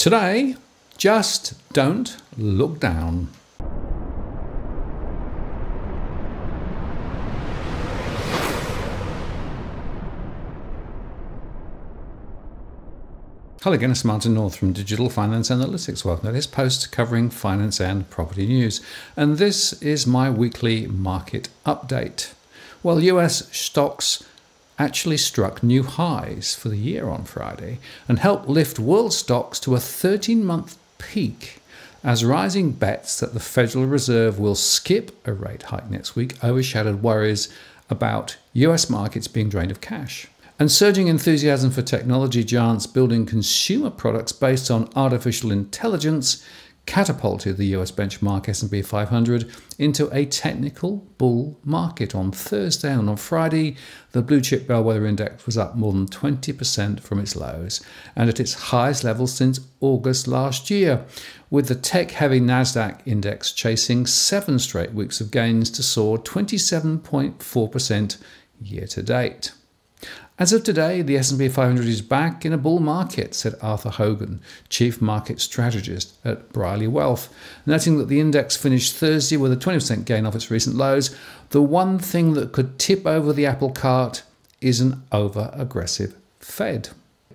Today, just don't look down. Hello again, it's Martin North from Digital Finance Analytics. Welcome to this post covering finance and property news. And this is my weekly market update. Well, US stocks actually struck new highs for the year on Friday and helped lift world stocks to a 13 month peak as rising bets that the Federal Reserve will skip a rate hike next week overshadowed worries about US markets being drained of cash. And surging enthusiasm for technology giants building consumer products based on artificial intelligence catapulted the US benchmark S&P 500 into a technical bull market on Thursday and on Friday the blue chip bellwether index was up more than 20% from its lows and at its highest level since August last year with the tech heavy Nasdaq index chasing 7 straight weeks of gains to soar 27.4% year to date. As of today, the S&P 500 is back in a bull market, said Arthur Hogan, chief market strategist at Briley Wealth, noting that the index finished Thursday with a 20% gain off its recent lows. The one thing that could tip over the apple cart is an over-aggressive Fed.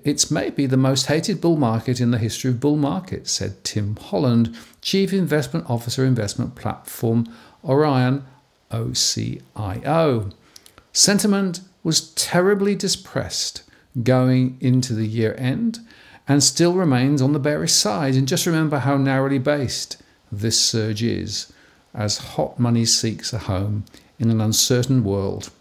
It's maybe the most hated bull market in the history of bull markets, said Tim Holland, Chief Investment Officer investment platform Orion OCIO. Sentiment was terribly depressed going into the year end and still remains on the bearish side. And just remember how narrowly based this surge is as hot money seeks a home in an uncertain world.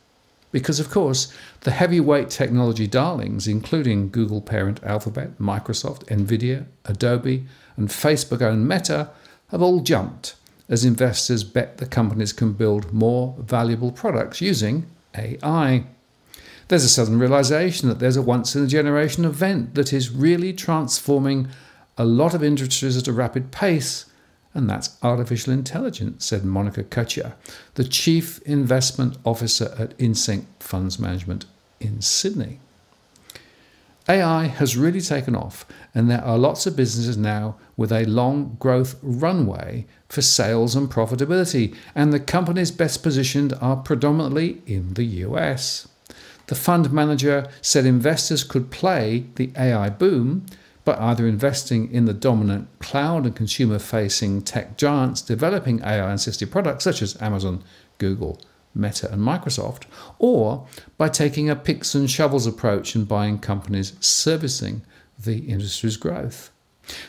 Because, of course, the heavyweight technology darlings, including Google parent Alphabet, Microsoft, Nvidia, Adobe, and Facebook owned Meta, have all jumped as investors bet the companies can build more valuable products using AI. There's a sudden realization that there's a once in a generation event that is really transforming a lot of industries at a rapid pace, and that's artificial intelligence, said Monik Kotecha, the Chief Investment Officer at InSync Funds Management in Sydney. AI has really taken off, and there are lots of businesses now with a long growth runway for sales and profitability, and the companies best positioned are predominantly in the US. The fund manager said investors could play the AI boom by either investing in the dominant cloud and consumer facing tech giants developing AI assisted products such as Amazon, Google, Meta, and Microsoft, or by taking a picks and shovels approach and buying companies servicing the industry's growth.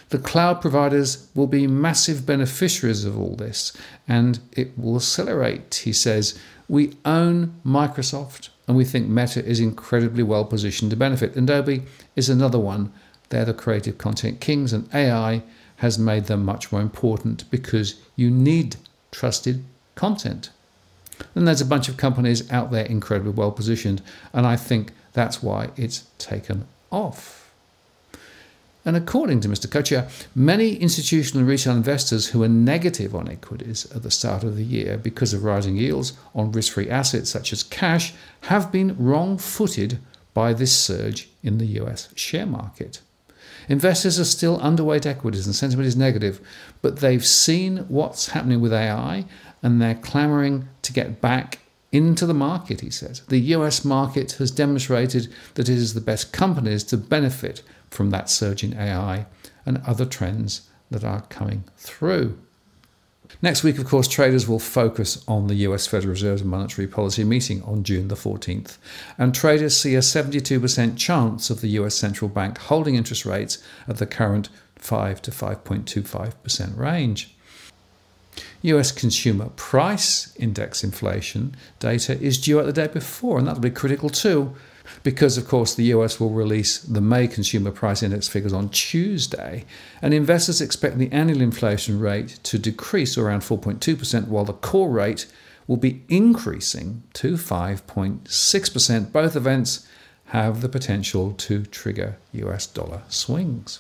The cloud providers will be massive beneficiaries of all this, and it will accelerate, he says. We own Microsoft, and we think Meta is incredibly well positioned to benefit. And Adobe is another one. They're the creative content kings, and AI has made them much more important because you need trusted content. And there's a bunch of companies out there incredibly well positioned, and I think that's why it's taken off. And according to Mr. Kotecha, many institutional and retail investors who were negative on equities at the start of the year because of rising yields on risk free assets such as cash have been wrong footed by this surge in the US share market. Investors are still underweight equities and sentiment is negative, but they've seen what's happening with AI and they're clamoring to get back into the market, he says. The US market has demonstrated that it is the best companies to benefit from that surge in AI and other trends that are coming through. Next week, of course, traders will focus on the US Federal Reserve's monetary policy meeting on June the 14th. And traders see a 72% chance of the US central bank holding interest rates at the current 5 to 5.25% range. US consumer price index inflation data is due out the day before, and that'll be critical too because, of course, the US will release the May Consumer Price Index figures on Tuesday, and investors expect the annual inflation rate to decrease around 4.2%, while the core rate will be increasing to 5.6%. Both events have the potential to trigger US dollar swings.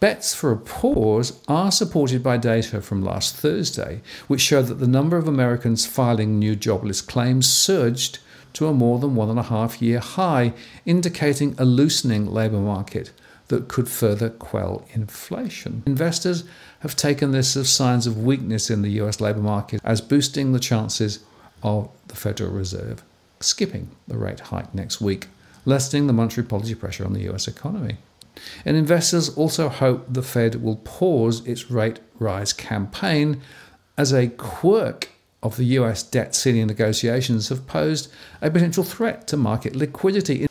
Bets for a pause are supported by data from last Thursday, which showed that the number of Americans filing new jobless claims surged to a more than one and a half year high, indicating a loosening labour market that could further quell inflation. Investors have taken this as signs of weakness in the US labour market as boosting the chances of the Federal Reserve skipping the rate hike next week, lessening the monetary policy pressure on the US economy. And investors also hope the Fed will pause its rate rise campaign as a quirk of the US debt ceiling negotiations have posed a potential threat to market liquidity.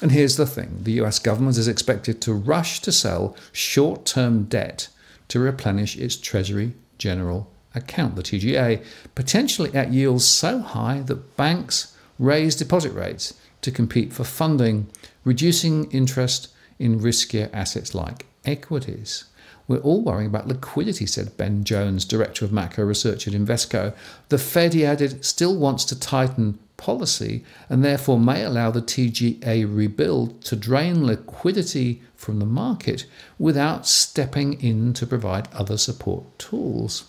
And here's the thing the US government is expected to rush to sell short term debt to replenish its Treasury General account, the TGA, potentially at yields so high that banks raise deposit rates to compete for funding, reducing interest in riskier assets like equities. We're all worrying about liquidity, said Ben Jones, Director of Macro Research at Invesco. The Fed, he added, still wants to tighten policy and therefore may allow the TGA rebuild to drain liquidity from the market without stepping in to provide other support tools.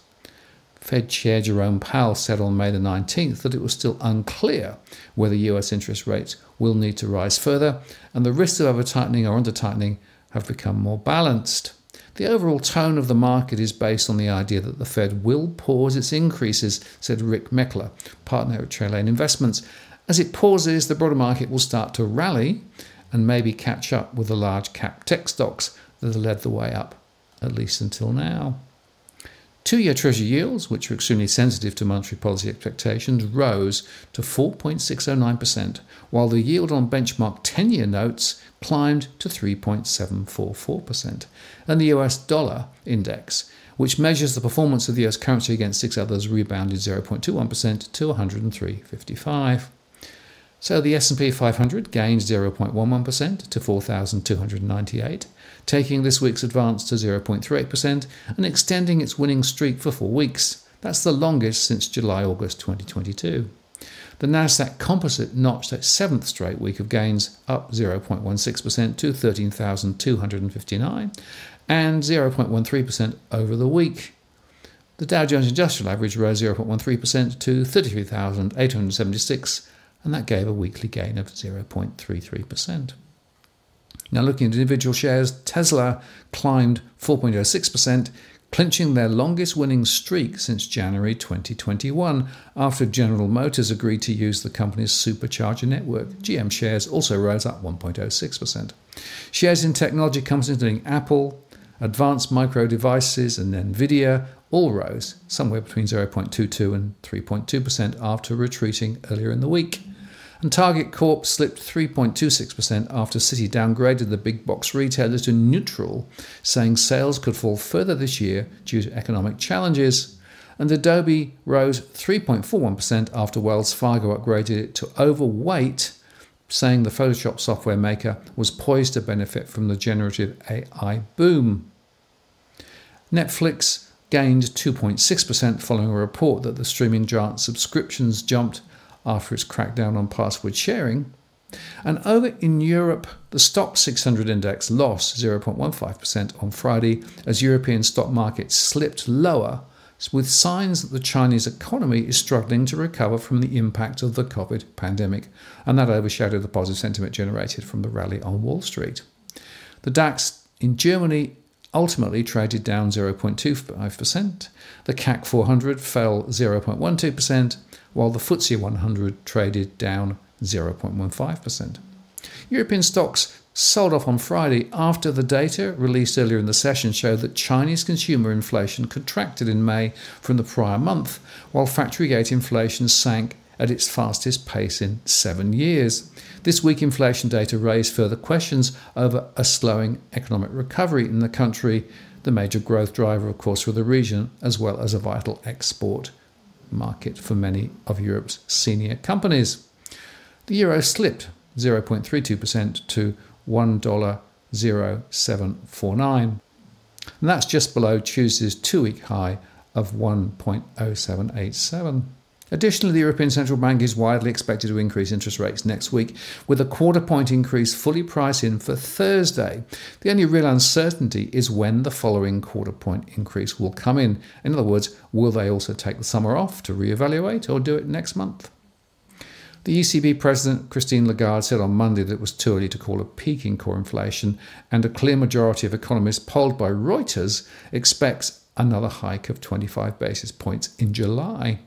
Fed Chair Jerome Powell said on May the 19th that it was still unclear whether US interest rates will need to rise further, and the risks of over tightening or under tightening have become more balanced. The overall tone of the market is based on the idea that the Fed will pause its increases, said Rick Meckler, partner at Cherry Lane Investments. As it pauses, the broader market will start to rally and maybe catch up with the large cap tech stocks that have led the way up, at least until now. Two year Treasury yields, which are extremely sensitive to monetary policy expectations, rose to 4.609%, while the yield on benchmark 10 year notes climbed to 3.744%. And the US dollar index, which measures the performance of the US currency against six others, rebounded 0.21% to 103.55. So the S&P 500 gained 0.11% to 4,298, taking this week's advance to 0.38% and extending its winning streak for 4 weeks. That's the longest since July-August 2022. The Nasdaq Composite notched its seventh straight week of gains, up 0.16% to 13,259 and 0.13% over the week. The Dow Jones Industrial Average rose 0.13% to 33,876 and that gave a weekly gain of 0.33%. Now, looking at individual shares, Tesla climbed 4.06%, clinching their longest winning streak since January 2021 after General Motors agreed to use the company's supercharger network. GM shares also rose up 1.06%. Shares in technology companies including Apple, Advanced Micro Devices, and Nvidia all rose somewhere between 0.22 and 3.2% after retreating earlier in the week and Target Corp slipped 3.26% after Citi downgraded the big box retailer to neutral, saying sales could fall further this year due to economic challenges. And Adobe rose 3.41% after Wells Fargo upgraded it to overweight, saying the Photoshop software maker was poised to benefit from the generative AI boom. Netflix gained 2.6% following a report that the streaming giant subscriptions jumped after its crackdown on password sharing. And over in Europe, the Stoxx 600 index lost 0.15% on Friday as European stock markets slipped lower, with signs that the Chinese economy is struggling to recover from the impact of the COVID pandemic, and that overshadowed the positive sentiment generated from the rally on Wall Street. The DAX in Germany ultimately traded down 0.25%. The CAC 400 fell 0.12%, while the FTSE 100 traded down 0.15%. European stocks sold off on Friday after the data released earlier in the session showed that Chinese consumer inflation contracted in May from the prior month, while factory gate inflation sank at its fastest pace in seven years. This week inflation data raised further questions over a slowing economic recovery in the country, the major growth driver, of course, for the region, as well as a vital export market for many of Europe's senior companies. The euro slipped 0.32% to $1.0749. And that's just below Tuesday's two week high of 1.0787. Additionally, the European Central Bank is widely expected to increase interest rates next week, with a quarter point increase fully priced in for Thursday. The only real uncertainty is when the following quarter point increase will come in. In other words, will they also take the summer off to reevaluate or do it next month? The ECB President Christine Lagarde said on Monday that it was too early to call a peak in core inflation, and a clear majority of economists polled by Reuters expects another hike of 25 basis points in July.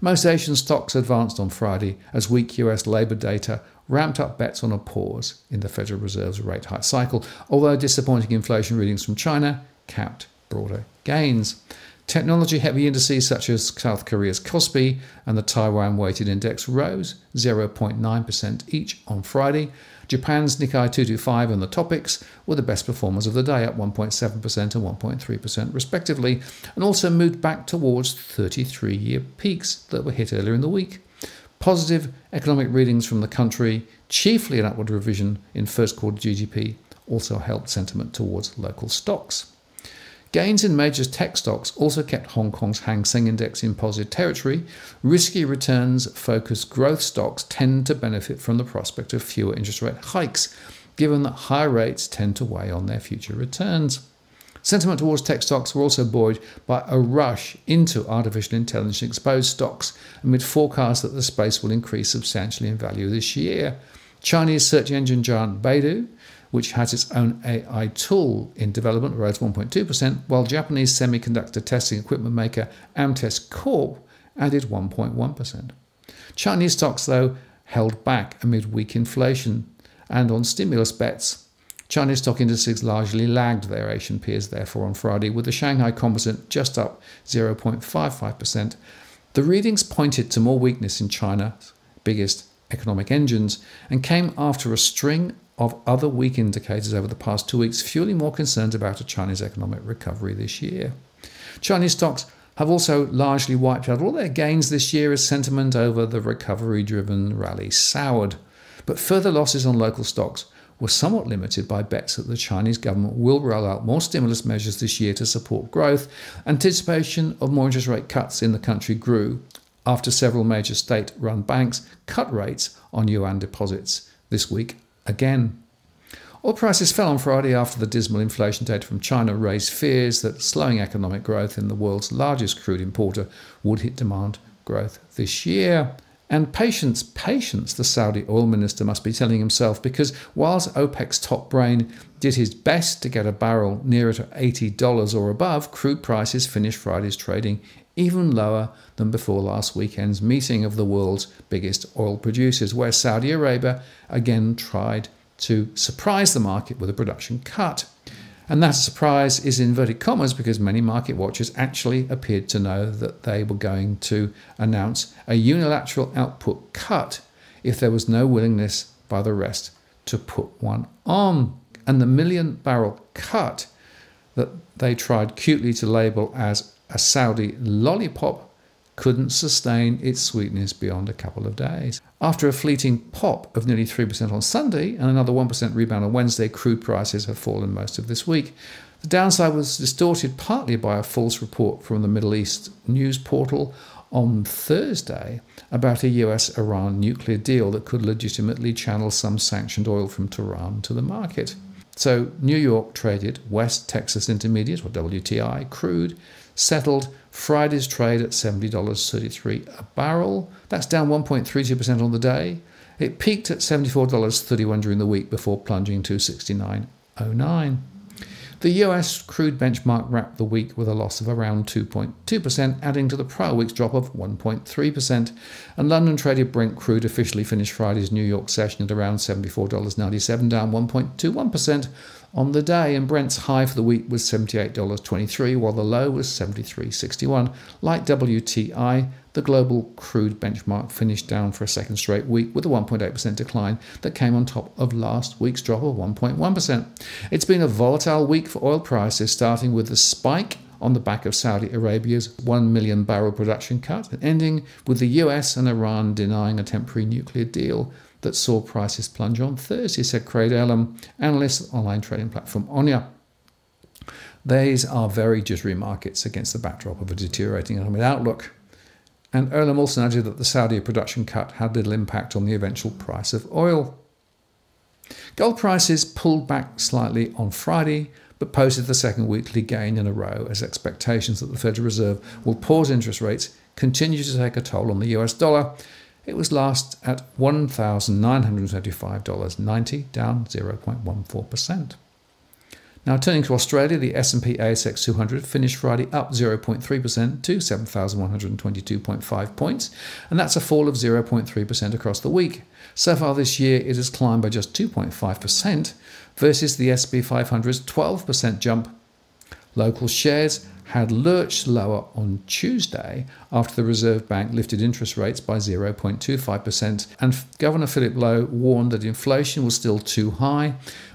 Most Asian stocks advanced on Friday as weak US labour data ramped up bets on a pause in the Federal Reserve's rate hike cycle, although disappointing inflation readings from China capped broader gains. Technology heavy indices such as South Korea's Kospi and the Taiwan weighted index rose 0.9% each on Friday. Japan's Nikkei 225 and the TOPIX were the best performers of the day, up 1.7% and 1.3% respectively, and also moved back towards 33 year peaks that were hit earlier in the week. Positive economic readings from the country, chiefly an upward revision in first quarter GDP, also helped sentiment towards local stocks. Gains in major tech stocks also kept Hong Kong's Hang Seng Index in positive territory. Risky returns focused growth stocks tend to benefit from the prospect of fewer interest rate hikes, given that higher rates tend to weigh on their future returns. Sentiment towards tech stocks were also buoyed by a rush into artificial intelligence exposed stocks amid forecasts that the space will increase substantially in value this year. Chinese search engine giant Baidu which has its own AI tool in development, rose 1.2%, while Japanese semiconductor testing equipment maker Advantest Corp added 1.1%. Chinese stocks, though, held back amid weak inflation, and on stimulus bets, Chinese stock indices largely lagged their Asian peers, therefore, on Friday, with the Shanghai Composite just up 0.55%. The readings pointed to more weakness in China's biggest economic engines and came after a string of other weak indicators over the past two weeks, fueling more concerns about a Chinese economic recovery this year. Chinese stocks have also largely wiped out all their gains this year as sentiment over the recovery driven rally soured. But further losses on local stocks were somewhat limited by bets that the Chinese government will roll out more stimulus measures this year to support growth. Anticipation of more interest rate cuts in the country grew after several major state run banks cut rates on yuan deposits this week again. Oil prices fell on Friday after the dismal inflation data from China raised fears that slowing economic growth in the world's largest crude importer would hit demand growth this year. And patience, patience, the Saudi oil minister must be telling himself, because whilst OPEC's top brain did his best to get a barrel nearer to $80 or above, crude prices finished Friday's trading even lower than before last weekend's meeting of the world's biggest oil producers, where Saudi Arabia again tried to surprise the market with a production cut. And that surprise is inverted commas because many market watchers actually appeared to know that they were going to announce a unilateral output cut if there was no willingness by the rest to put one on. And the million barrel cut that they tried cutely to label as a Saudi lollipop couldn't sustain its sweetness beyond a couple of days. After a fleeting pop of nearly 3% on Sunday and another 1% rebound on Wednesday, crude prices have fallen most of this week. The downside was distorted partly by a false report from the Middle East news portal on Thursday about a US Iran nuclear deal that could legitimately channel some sanctioned oil from Tehran to the market. So, New York traded West Texas Intermediate, or WTI, crude settled Friday's trade at $70.33 a barrel. That's down 1.32% on the day. It peaked at $74.31 during the week before plunging to 69.09. The US crude benchmark wrapped the week with a loss of around 2.2%, adding to the prior week's drop of 1.3%. And London traded Brent crude officially finished Friday's New York session at around $74.97, down 1.21% on the day, and Brent's high for the week was $78.23, while the low was $73.61. Like WTI, the global crude benchmark finished down for a second straight week with a 1.8% decline that came on top of last week's drop of 1.1%. It's been a volatile week for oil prices, starting with the spike on the back of Saudi Arabia's 1 million barrel production cut, and ending with the US and Iran denying a temporary nuclear deal that saw prices plunge on Thursday, said Craig Erlam, analyst online trading platform Oanda. These are very jittery markets against the backdrop of a deteriorating economic outlook. And Erlam also noted that the Saudi production cut had little impact on the eventual price of oil. Gold prices pulled back slightly on Friday, but posted the second weekly gain in a row as expectations that the Federal Reserve will pause interest rates continue to take a toll on the US dollar It was last at $1,935.90, down 0.14%. Now turning to Australia, the S&P ASX 200 finished Friday up 0.3% to 7,122.5 points, and that's a fall of 0.3% across the week. So far this year, it has climbed by just 2.5% versus the S&P 500's 12% jump. Local shares had lurched lower on Tuesday after the Reserve Bank lifted interest rates by 0.25%, and Governor Philip Lowe warned that inflation was still too high,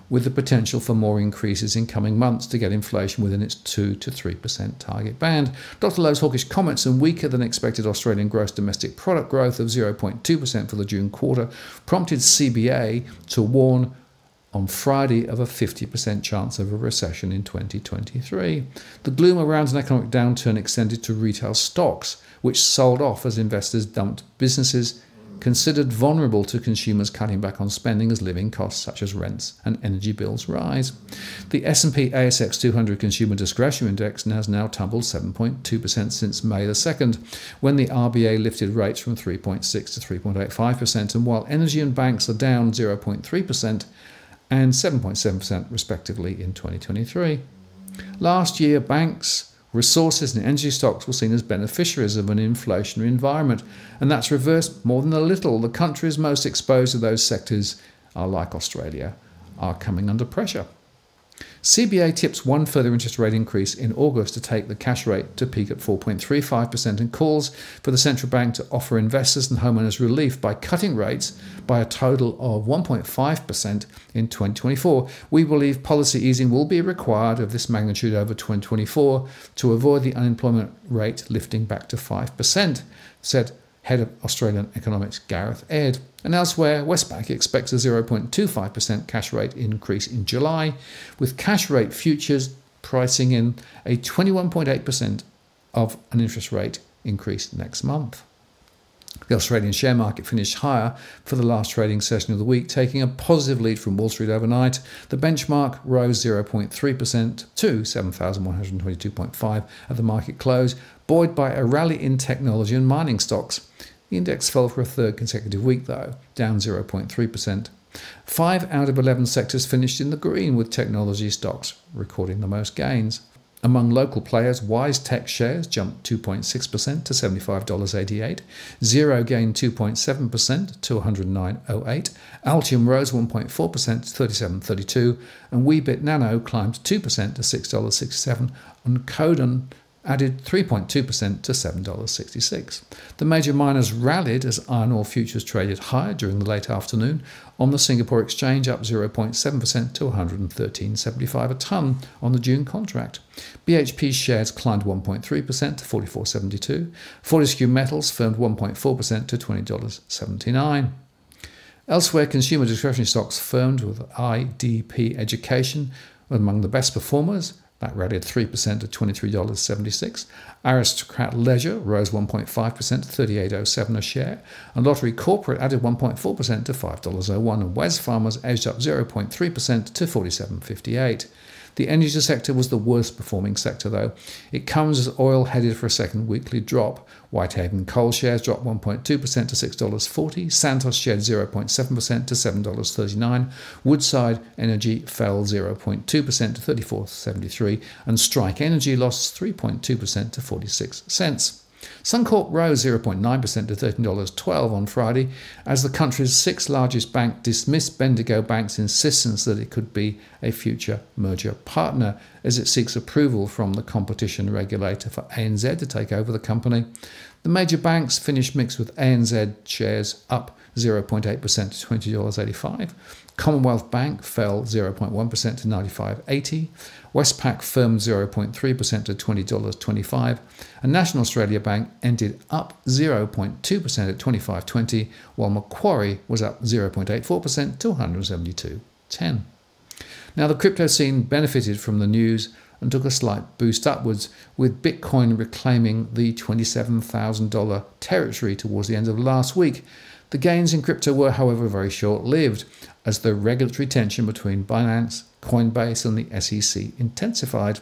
with the potential for more increases in coming months to get inflation within its 2 to 3% target band. Dr. Lowe's hawkish comments and weaker than expected Australian gross domestic product growth of 0.2% for the June quarter prompted CBA to warn on Friday of a 50% chance of a recession in 2023. The gloom around an economic downturn extended to retail stocks, which sold off as investors dumped businesses considered vulnerable to consumers cutting back on spending as living costs such as rents and energy bills rise. The S&P ASX 200 Consumer Discretionary Index has now tumbled 7.2% since May the 2nd, when the RBA lifted rates from 3.6 to 3.85%, and while energy and banks are down 0.3%, and 7.7% respectively in 2023. Last year, banks, resources, and energy stocks were seen as beneficiaries of an inflationary environment, and that's reversed more than a little. The countries most exposed to those sectors are like Australia, are coming under pressure. CBA tips one further interest rate increase in August to take the cash rate to peak at 4.35% and calls for the central bank to offer investors and homeowners relief by cutting rates by a total of 1.5% in 2024. We believe policy easing will be required of this magnitude over 2024 to avoid the unemployment rate lifting back to 5%, said head of Australian economics Gareth Aird. And elsewhere, Westpac expects a 0.25% cash rate increase in July, with cash rate futures pricing in a 21.8% of an interest rate increase next month. The Australian share market finished higher for the last trading session of the week, taking a positive lead from Wall Street overnight. The benchmark rose 0.3% to 7,122.5 at the market close, buoyed by a rally in technology and mining stocks. The index fell for a third consecutive week, though, down 0.3%. Five out of 11 sectors finished in the green, with technology stocks recording the most gains. Among local players, WiseTech shares jumped 2.6% to $75.88. Xero gained 2.7% to 109.08. Altium rose 1.4% to 37.32. And Weebit Nano climbed 2% to $6.67. And Codan added 3.2% to $7.66. The major miners rallied as iron ore futures traded higher during the late afternoon on the Singapore Exchange, up 0.7% to 113.75 a tonne on the June contract. BHP shares climbed 1.3% to 44.72. Fortescue Metals firmed 1.4% to $20.79. Elsewhere, consumer discretionary stocks firmed with IDP Education among the best performers that rallied 3% to $23.76. Aristocrat Leisure rose 1.5% to $38.07 a share. And Lottery Corporate added 1.4% to $5.01. And Wesfarmers edged up 0.3% to $47.58. The energy sector was the worst performing sector, though. It comes as oil headed for a second weekly drop. Whitehaven coal shares dropped 1.2% to $6.40. Santos shed 0.7% to $7.39. Woodside Energy fell 0.2% to 34.73. And Strike Energy lost 3.2% to 46 cents. Suncorp rose 0.9% to $13.12 on Friday as the country's sixth largest bank dismissed Bendigo Bank's insistence that it could be a future merger partner as it seeks approval from the competition regulator for ANZ to take over the company. The major banks finished mixed with ANZ shares up 0.8% to $20.85. Commonwealth Bank fell 0.1% to 95.80. Westpac firmed 0.3% to $20.25. And National Australia Bank ended up 0.2% at 25.20, while Macquarie was up 0.84% to 172.10. Now, the crypto scene benefited from the news and took a slight boost upwards, with Bitcoin reclaiming the $27,000 territory towards the end of last week. The gains in crypto were, however, very short lived, as the regulatory tension between Binance, Coinbase, and the SEC intensified.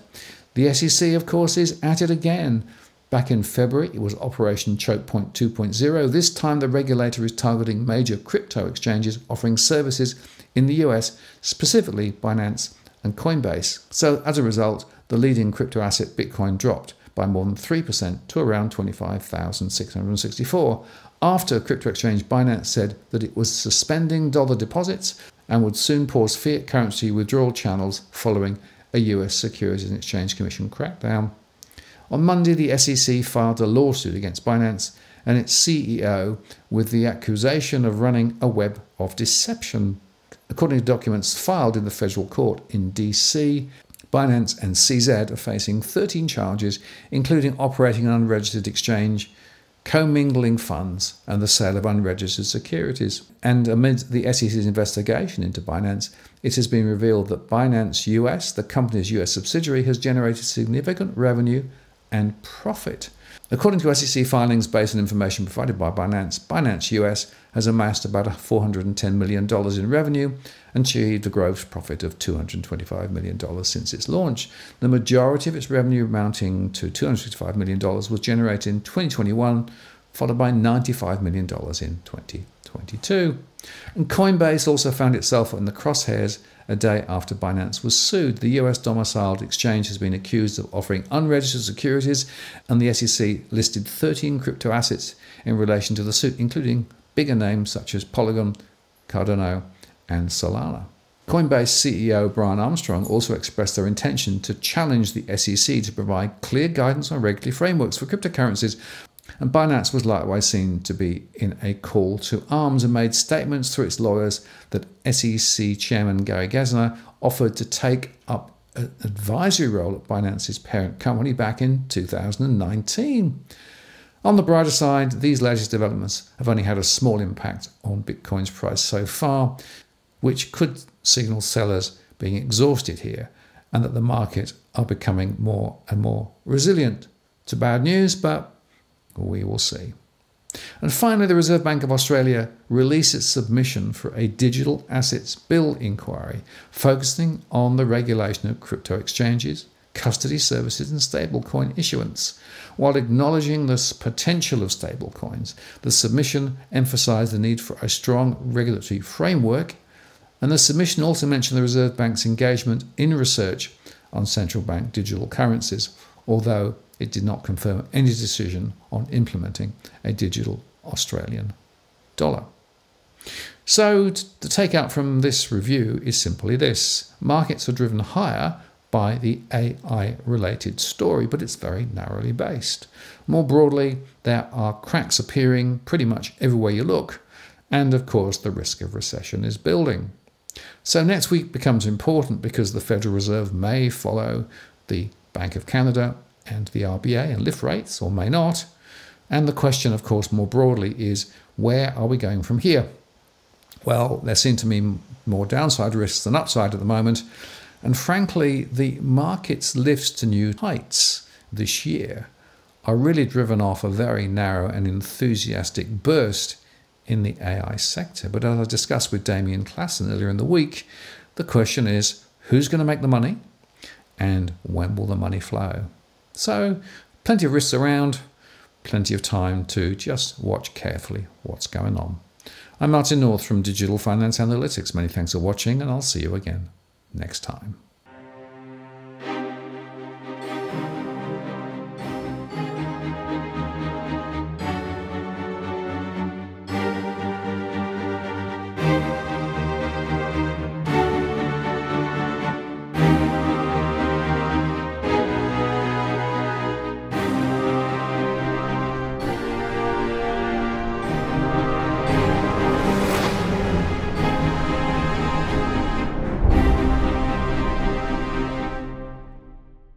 The SEC, of course, is at it again, Back in February, it was Operation Choke Point 2.0. This time, the regulator is targeting major crypto exchanges offering services in the US, specifically Binance and Coinbase. So, as a result, the leading crypto asset Bitcoin dropped by more than 3% to around 25,664 after crypto exchange Binance said that it was suspending dollar deposits and would soon pause fiat currency withdrawal channels following a US Securities and Exchange Commission crackdown. On Monday, the SEC filed a lawsuit against Binance and its CEO with the accusation of running a web of deception. According to documents filed in the federal court in DC, Binance and CZ are facing 13 charges, including operating an unregistered exchange, commingling funds, and the sale of unregistered securities. And amid the SEC's investigation into Binance, it has been revealed that Binance US, the company's US subsidiary, has generated significant revenue and profit. According to SEC filings based on information provided by Binance, Binance US has amassed about $410 million in revenue and achieved a gross profit of $225 million since its launch. The majority of its revenue, amounting to $265 million, was generated in 2021, followed by $95 million in 2022. And Coinbase also found itself in the crosshairs a day after Binance was sued. The US domiciled exchange has been accused of offering unregistered securities, and the SEC listed 13 crypto assets in relation to the suit, including bigger names such as Polygon, Cardano, and Solana. Coinbase CEO Brian Armstrong also expressed their intention to challenge the SEC to provide clear guidance on regulatory frameworks for cryptocurrencies and Binance was likewise seen to be in a call to arms and made statements through its lawyers that SEC Chairman Gary Gensler offered to take up an advisory role at Binance's parent company back in 2019. On the brighter side, these latest developments have only had a small impact on Bitcoin's price so far, which could signal sellers being exhausted here and that the market are becoming more and more resilient. To bad news, but we will see. And finally, the Reserve Bank of Australia released its submission for a digital assets bill inquiry focusing on the regulation of crypto exchanges, custody services, and stablecoin issuance. While acknowledging the potential of stablecoins, the submission emphasized the need for a strong regulatory framework, and the submission also mentioned the Reserve Bank's engagement in research on central bank digital currencies, although it did not confirm any decision on implementing a digital Australian dollar. So, the takeout from this review is simply this markets are driven higher by the AI related story, but it's very narrowly based. More broadly, there are cracks appearing pretty much everywhere you look, and of course, the risk of recession is building. So, next week becomes important because the Federal Reserve may follow the Bank of Canada and the RBA and lift rates, or may not. And the question, of course, more broadly is where are we going from here? Well, there seem to be more downside risks than upside at the moment. And frankly, the market's lifts to new heights this year are really driven off a very narrow and enthusiastic burst in the AI sector. But as I discussed with Damien Klassen earlier in the week, the question is who's going to make the money and when will the money flow? So, plenty of risks around, plenty of time to just watch carefully what's going on. I'm Martin North from Digital Finance Analytics. Many thanks for watching, and I'll see you again next time.